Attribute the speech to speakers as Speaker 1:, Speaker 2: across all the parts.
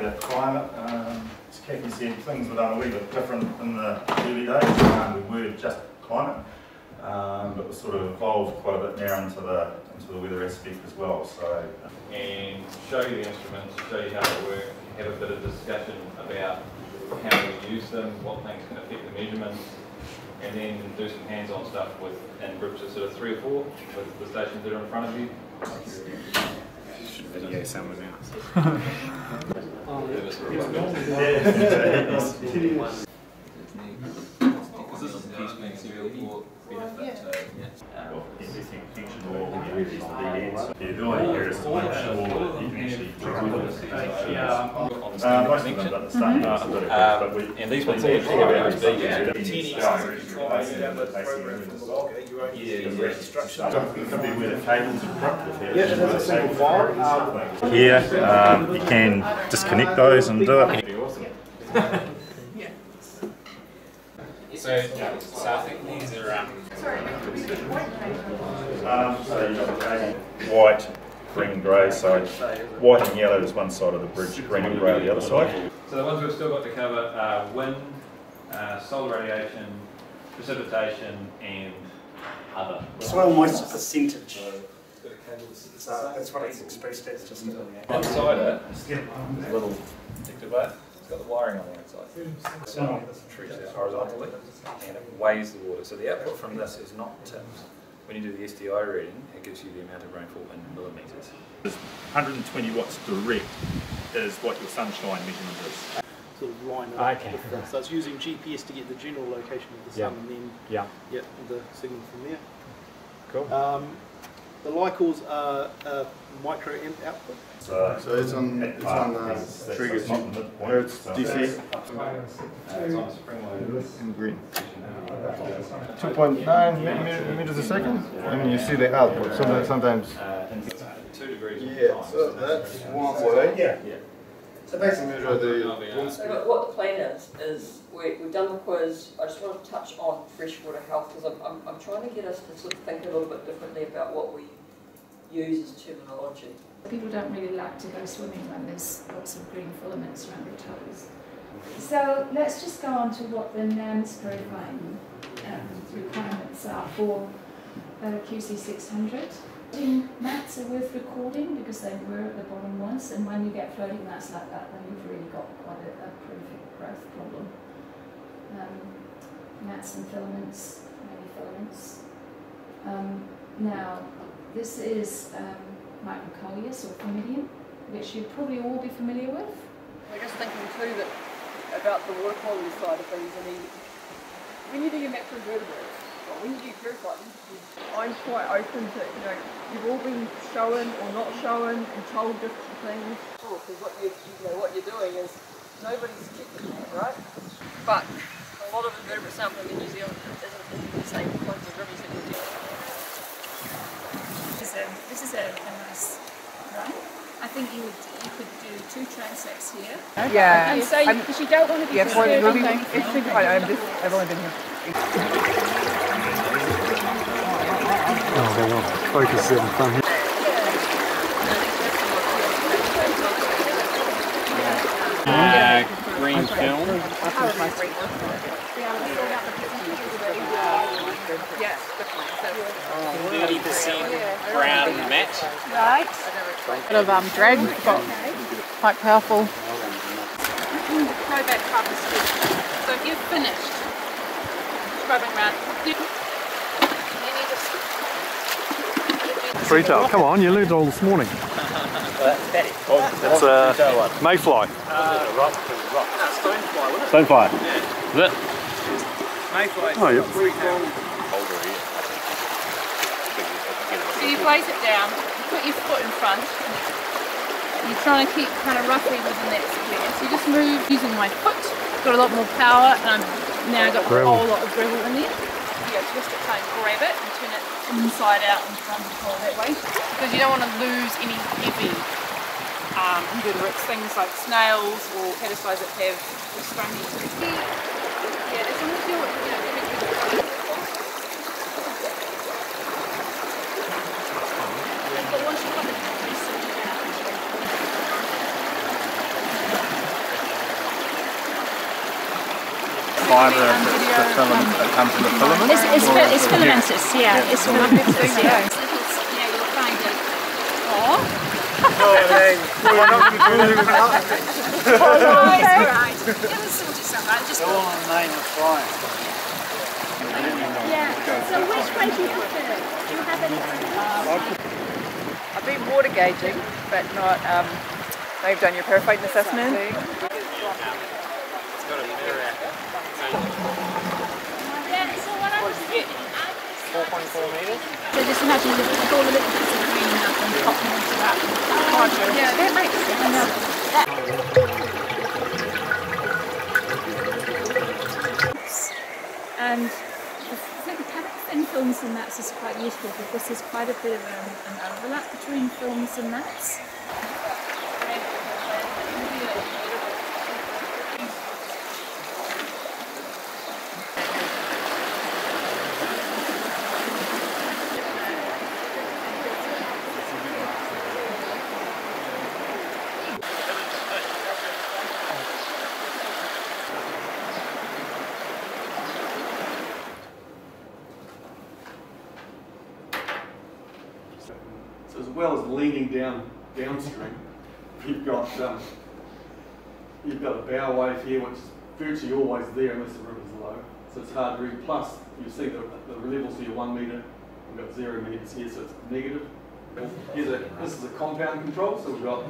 Speaker 1: about climate. Um, as Kathy said, things were done a wee bit different in the early days. Um, we were just climate, um, but we sort of evolved quite a bit now into the into the weather aspect as well. So,
Speaker 2: and show you the instruments, show you how they work, have a bit of discussion about how we use them, what things can affect the measurements, and then do some hands-on stuff with in groups of sort of three or four with the stations that are in front of you.
Speaker 3: Video someone else.
Speaker 4: Because this is the piece being serial for benefit to, yeah.
Speaker 1: Well, investing attention or yeah, the DDs. Yeah, the idea here is to make sure that you can actually track all of these. Uh, most of them are the same, uh, but we.
Speaker 2: and these ones here, check out those
Speaker 1: It could be where the cables are crooked. if
Speaker 5: Yeah, it has a single file.
Speaker 1: Here, um, you can disconnect those and do it.
Speaker 3: So, so I think these are um,
Speaker 1: Um, so you've got white, green and grey, so white and yellow is one side of the bridge, green and grey on the other side.
Speaker 2: So the ones we've still got to cover are wind, uh, solar radiation, precipitation, and other.
Speaker 5: Soil moisture percentage. So that's what it's expressed as, just a
Speaker 2: Inside it, there's a little activator. It's got the wiring on the outside. So this treats it horizontally and it weighs the water. So the output from this is not tipped. When you do the SDI reading, it gives you the amount of rainfall in millimetres.
Speaker 1: 120 watts direct is what your sunshine measurement is.
Speaker 6: sort of line it up
Speaker 3: Okay.
Speaker 6: So it's using GPS to get the general location of the
Speaker 3: Yeah.
Speaker 6: sun and then
Speaker 3: yeah,
Speaker 6: yeah, the signal from there.
Speaker 3: cool.
Speaker 6: Um, the LI-CORs are uh, micro amp output.
Speaker 1: So,
Speaker 7: So it's on,
Speaker 1: at
Speaker 7: it's
Speaker 1: part
Speaker 7: on uh,
Speaker 1: is- that's-
Speaker 7: trigger
Speaker 1: that's not the midpoint,
Speaker 7: hertz
Speaker 1: so
Speaker 7: DC
Speaker 2: Uh, it's on a spring load.
Speaker 7: in green. 2.9 meters a second. and you see the output. Sometimes, sometimes.
Speaker 2: Uh, two degrees
Speaker 7: Yeah, so that's one way.
Speaker 5: Yeah.
Speaker 2: Yeah.
Speaker 7: So basically measure the
Speaker 8: So what- what the plan is, is we, we've done the quiz, I just want to touch on freshwater health, because I'm, I'm, I'm trying to get us to sort of think a little bit differently about what we use as terminology.
Speaker 9: People don't really like to go swimming when there's lots of green filaments around their toes. So let's just go on to what the NEMS profile um, requirements are for uh, QC 600. Floating mats are worth recording because they were at the bottom once, and when you get floating mats like that, then you've really got quite a, a prolific growth problem. Um, mats and filaments, maybe filaments. Um, now, this is um, or chlamydium, which you'd probably all be familiar with.
Speaker 8: We're just thinking too that, about the water quality side of things, I mean, when you do your macroinvertebrates, well, when you do periphyton, I'm quite open to, you know, you've all been shown or not shown and told different things. Oh, because what you, you know, what you're doing is, nobody's checking that, right? But a lot of invertebrate sampling in New Zealand isn't the same kinds of rivers that you're doing.
Speaker 9: This is a, this is a, a nice run. I think you would you could do two transects here.
Speaker 10: Yeah.
Speaker 9: And so because you don't want to be
Speaker 10: Yeah, for
Speaker 9: disturbing
Speaker 10: moving,
Speaker 9: going
Speaker 10: it's
Speaker 9: through
Speaker 10: been quite, I've just, I've only been here.
Speaker 3: Uh, green film.
Speaker 10: Yes,
Speaker 3: Thirty percent brown mat.
Speaker 10: Right. Bit of um, drag, got quite powerful.
Speaker 9: Throwback harvested. So if you've finished scrubbing around, you, then you just
Speaker 11: come on, you learned all this morning. It's a mayfly. Stonefly. Is it? Oh, yeah.
Speaker 9: So you place it down, you put your foot in front, and you're trying to keep kind of roughly within that square. So you just move using my foot, got a lot more power, and I've now got a whole lot of gravel in there. Yeah, twist it, try and grab it and turn it inside out and try and control that way. Because you don't want to lose any heavy um, invertebrates, things like snails or caddisflies that have the head. Yeah, as long as you're, you know, giving you but once you've got the piece of
Speaker 7: fibre if it's the filament that comes in the filament?
Speaker 9: It's, it's,
Speaker 7: or
Speaker 9: fil- it's filamentous, yeah, it's filamentous, yeah. It's little, you you'll find it. Oh.
Speaker 6: we're not going to do anything about it.
Speaker 9: Oh, no, it's all right. It was sort of. Just
Speaker 6: Go on, name is fine.
Speaker 9: Yeah. So which way do you prefer? Do you have any?
Speaker 10: I've been water gauging, but not. Um, they've done your periphyton assessment. 4.4 metres.
Speaker 9: So just imagine you put all the little bits of green up and pop them into that.
Speaker 10: Yeah, that makes sense.
Speaker 9: And I think the thin films and mats is quite useful because there's quite a bit of um, an overlap between films and mats.
Speaker 12: Well as leaning down downstream, you've got um, you've got a bow wave here, which is virtually always there unless the river's low. So it's hard to read. Plus, you see the, the levels here one metre. We've got zero metres here, so it's negative. Here's a, this is a compound control, so we've got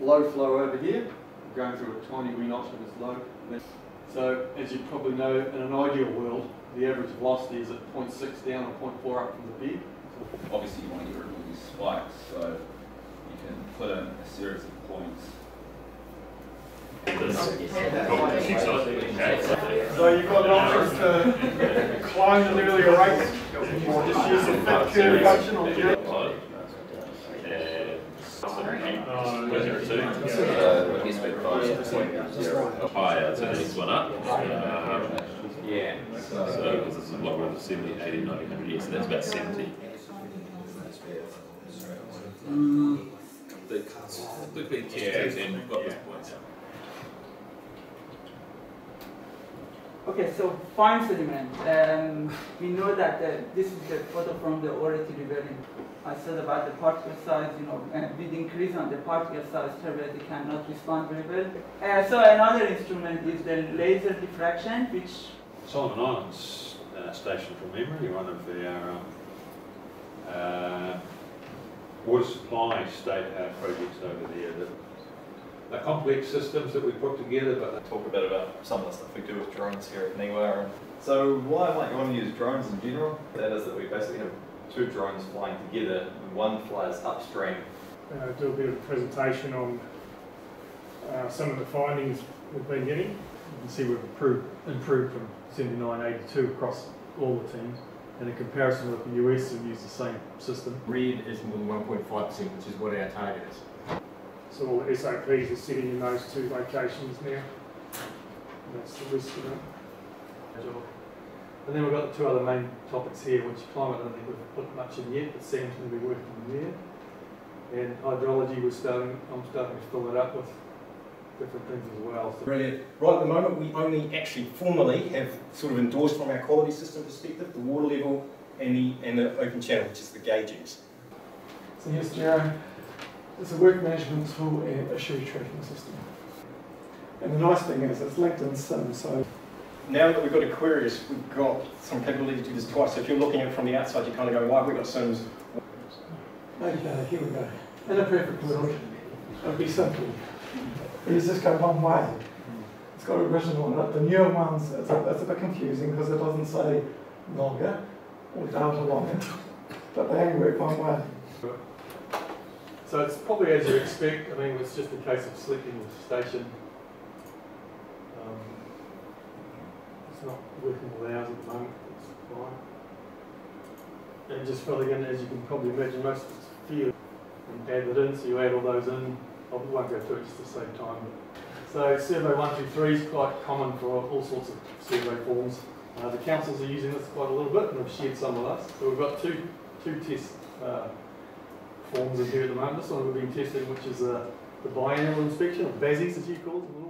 Speaker 12: low flow over here, going through a tiny wee notch when it's low. So as you probably know, in an ideal world, the average velocity is at 0.6 down or 0.4 up from the bed.
Speaker 4: Obviously, you want to get rid of all these spikes, so you can put in a series of points.
Speaker 12: So you've got options to climb an earlier rate, or just use the fit curve function or get
Speaker 3: Uh, I guess we're close to point zero.
Speaker 13: higher, so the next one up. Um,
Speaker 3: Yeah.
Speaker 13: So, because this is what we're 70, 80, 90, 100 years, so that's about 70. The, the big kids, and we've got this point now.
Speaker 14: Okay, so fine sediment. Um, we know that the, this is the photo from the Oreti River. I said about the particle size, you know, uh, with increase on the particle size, turbidity cannot respond very well. Uh, so another instrument is the laser diffraction, which
Speaker 11: Solomon Islands uh, station from memory, one of the um, uh, water supply state uh, projects over there. That they're complex systems that we put together, but I'll
Speaker 2: Talk a bit about some of the stuff we do with drones here at NIWA.
Speaker 15: So why might you want to use drones in general? That is that we basically have two drones flying together, and one flies upstream.
Speaker 16: uh, do a bit of a presentation on uh, some of the findings we've been getting. You can see we've improved, improved from 79, 82 across all the teams. And in comparison with the US, who use the same system.
Speaker 17: Red is more than 1.5%, which is what our target is.
Speaker 16: So all the SOPs are sitting in those two locations now. That's the list of them. And then we've got the two other main topics here, which climate, I don't think we've put much in yet, but Sam's going to be working on there. And hydrology, we're starting, I'm starting to fill it up with different things as well. So
Speaker 17: Brilliant. Right at the moment, we only actually formally have sort of endorsed from our quality system perspective the water level and the, and the open channel, which is the gaugings.
Speaker 18: So yes, Jerome, it's a work management tool and a issue tracking system. And the nice thing is it's linked in SIM, so
Speaker 17: Now that we've got Aquarius, we've got some capability to do this twice. So if you're looking at it from the outside, you kind of go, why have we got Sims?
Speaker 18: okay, here we go. In a perfect world, it would be simple. You just go one way. It's got a original in it. The newer ones, it's a, it's a bit confusing because it doesn't say longer or data longer, but they only work one way.
Speaker 16: So it's probably as you expect. I mean, it's just a case of selecting the station. Um, it's not working with ours at the moment. It's fine. And just filling in, as you can probably imagine, most of it's field and add it in. So you add all those in. I won't go through it just to save time. So survey 123 is quite common for all sorts of survey forms. Uh, the councils are using this quite a little bit and have shared some with us. So we've got two two test uh, forms in here at the moment. This one we've been testing, which is uh, the biannual inspection, or BASIS as you call it